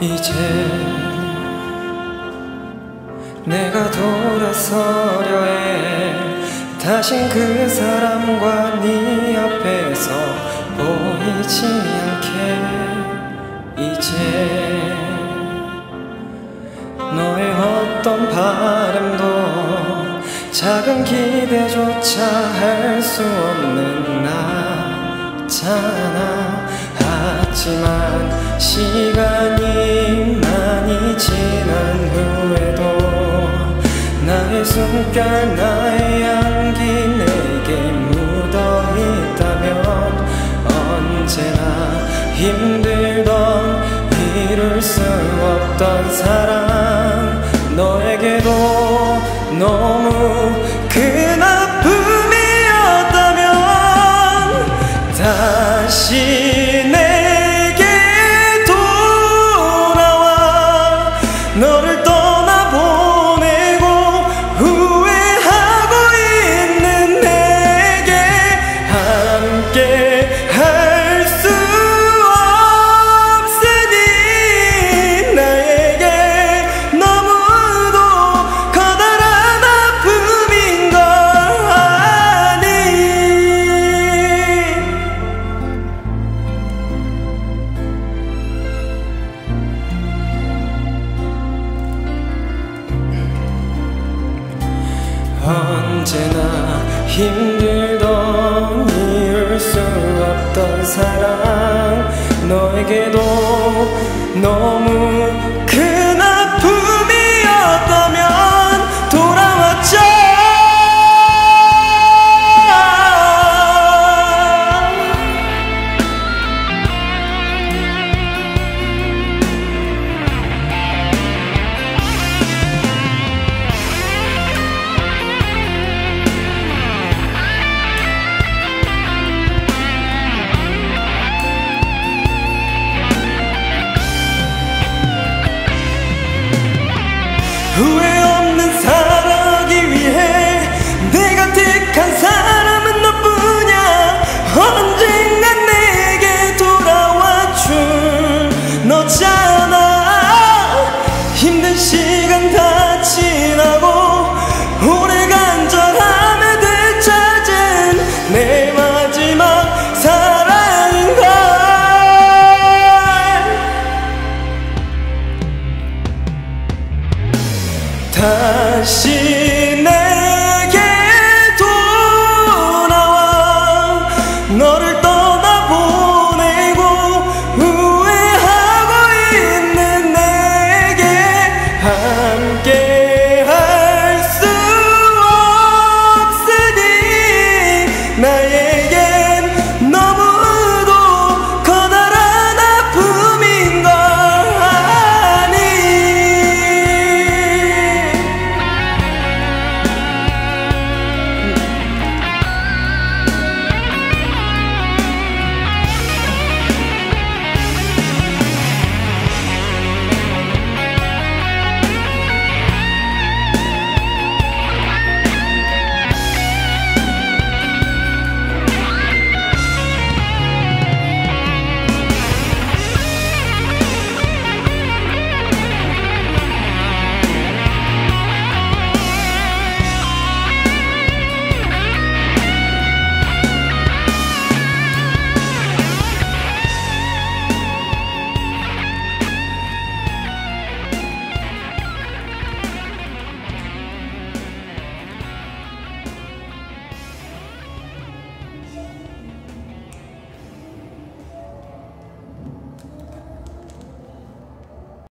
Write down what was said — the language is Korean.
이제 내가 돌아서려 해. 다신 그 사람과 네 옆에서 보이지 않게. 이제 너의 어떤 바람도 작은 기대조차 할 수 없는 나잖아 하지만 시간이 많이 지난 후에도 나의 숨결 나의 향기 내게 묻어있다면 언제나 힘들던 이룰 수 없던 사랑 너에게도 너무 언제나 힘들던 이룰 수 없던 사랑 Who 다시 내게 돌아와 너를 떠나보내고 후회하고 있는 내게